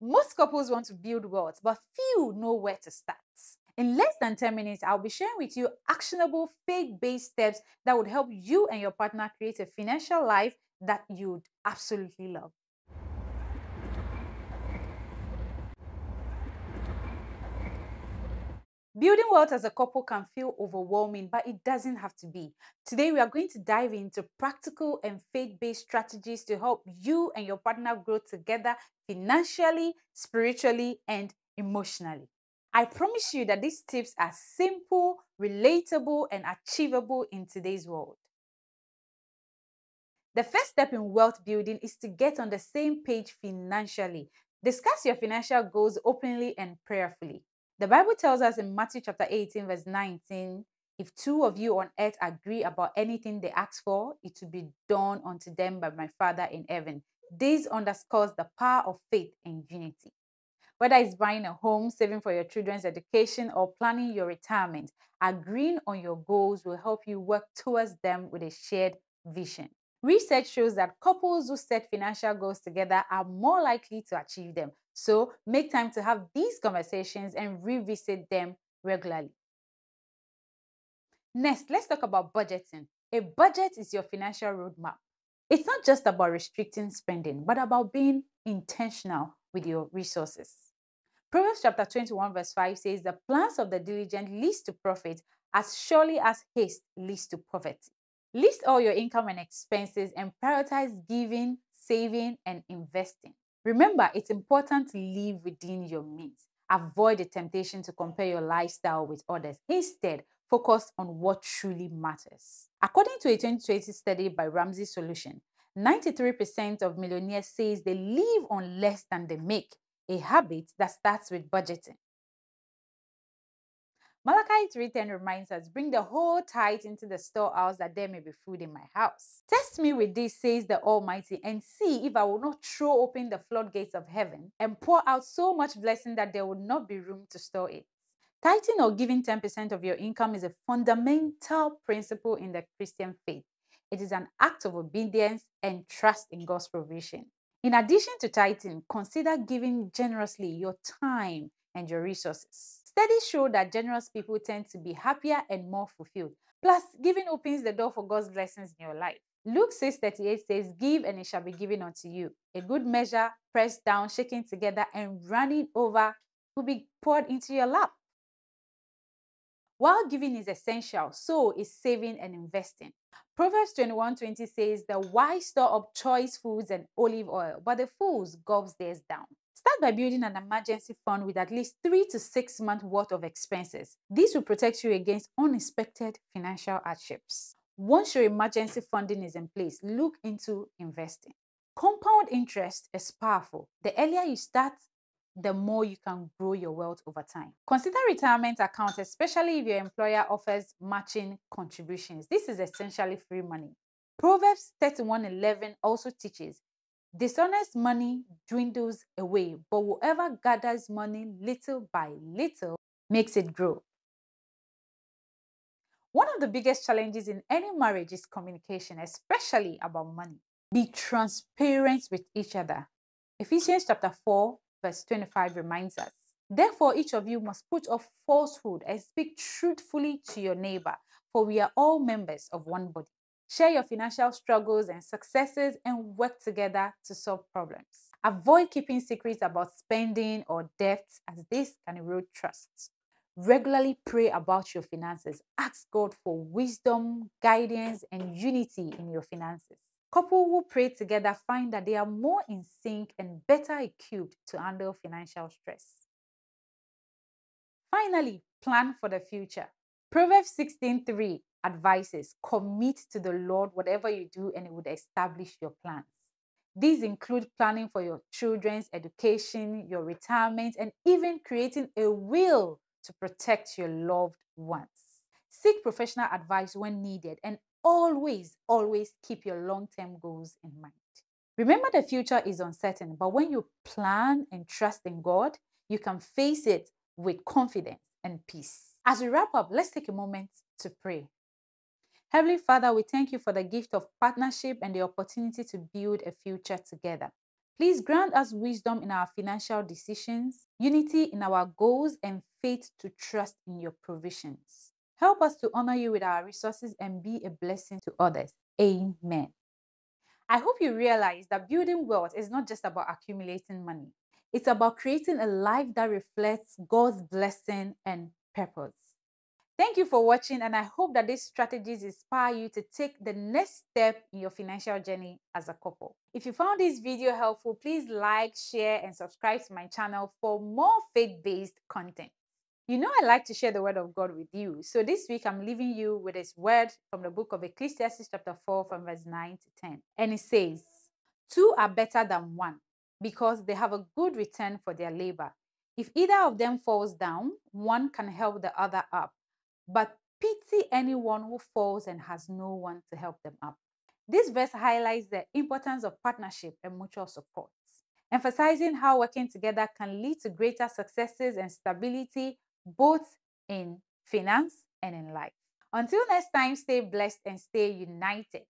Most couples want to build wealth, but few know where to start. In less than 10 minutes, I'll be sharing with you actionable faith based steps that would help you and your partner create a financial life that you'd absolutely love. Building wealth as a couple can feel overwhelming, but it doesn't have to be. Today, we are going to dive into practical and faith based strategies to help you and your partner grow together financially, spiritually, and emotionally. I promise you that these tips are simple, relatable, and achievable in today's world. The first step in wealth building is to get on the same page financially. Discuss your financial goals openly and prayerfully. The Bible tells us in Matthew chapter 18, verse 19, if two of you on earth agree about anything they ask for, it will be done unto them by my Father in heaven. This underscores the power of faith and unity. Whether it's buying a home, saving for your children's education, or planning your retirement, agreeing on your goals will help you work towards them with a shared vision. Research shows that couples who set financial goals together are more likely to achieve them. So make time to have these conversations and revisit them regularly. Next, let's talk about budgeting. A budget is your financial roadmap. It's not just about restricting spending, but about being intentional with your resources. Proverbs chapter 21, verse 5 says, The plans of the diligent lead to profit as surely as haste leads to poverty. List all your income and expenses and prioritize giving, saving, and investing. Remember, it's important to live within your means. Avoid the temptation to compare your lifestyle with others. Instead, focus on what truly matters. According to a 2020 study by Ramsey Solution, 93% of millionaires says they live on less than they make, a habit that starts with budgeting. Malachi 3.10 reminds us, bring the whole tithe into the storehouse that there may be food in my house. Test me with this, says the Almighty, and see if I will not throw open the floodgates of heaven and pour out so much blessing that there will not be room to store it. Tithing or giving 10% of your income is a fundamental principle in the Christian faith. It is an act of obedience and trust in God's provision. In addition to tithing, consider giving generously your time and your resources. Studies show that generous people tend to be happier and more fulfilled. Plus, giving opens the door for God's blessings in your life. Luke 6:38 says, Give and it shall be given unto you. A good measure, pressed down, shaken together, and running over will be poured into your lap. While giving is essential, so is saving and investing. Proverbs 21:20 says, The wise store up choice foods and olive oil, but the fools gulps theirs down. Start by building an emergency fund with at least three to six months worth of expenses. This will protect you against unexpected financial hardships. Once your emergency funding is in place, look into investing. Compound interest is powerful. The earlier you start, the more you can grow your wealth over time. Consider retirement accounts, especially if your employer offers matching contributions. This is essentially free money. Proverbs 31:11 also teaches Dishonest money dwindles away, but whoever gathers money little by little makes it grow. One of the biggest challenges in any marriage is communication, especially about money. Be transparent with each other. Ephesians chapter 4, verse 25 reminds us Therefore, each of you must put off falsehood and speak truthfully to your neighbor, for we are all members of one body. Share your financial struggles and successes and work together to solve problems. Avoid keeping secrets about spending or debts as this can erode trust. Regularly pray about your finances. Ask God for wisdom, guidance, and unity in your finances. Couple who pray together find that they are more in sync and better equipped to handle financial stress. Finally, plan for the future. Proverbs 16:3 advises commit to the Lord whatever you do, and it would establish your plans. These include planning for your children's education, your retirement, and even creating a will to protect your loved ones. Seek professional advice when needed, and always, always keep your long term goals in mind. Remember, the future is uncertain, but when you plan and trust in God, you can face it with confidence and peace. As we wrap up, let's take a moment to pray. Heavenly Father, we thank you for the gift of partnership and the opportunity to build a future together. Please grant us wisdom in our financial decisions, unity in our goals, and faith to trust in your provisions. Help us to honor you with our resources and be a blessing to others. Amen. I hope you realize that building wealth is not just about accumulating money, it's about creating a life that reflects God's blessing and purpose. Thank you for watching, and I hope that these strategies inspire you to take the next step in your financial journey as a couple. If you found this video helpful, please like, share, and subscribe to my channel for more faith based content. You know, I like to share the word of God with you. So this week, I'm leaving you with this word from the book of Ecclesiastes, chapter 4, from verse 9 to 10. And it says, Two are better than one because they have a good return for their labor. If either of them falls down, one can help the other up. But pity anyone who falls and has no one to help them up. This verse highlights the importance of partnership and mutual support, emphasizing how working together can lead to greater successes and stability both in finance and in life. Until next time, stay blessed and stay united.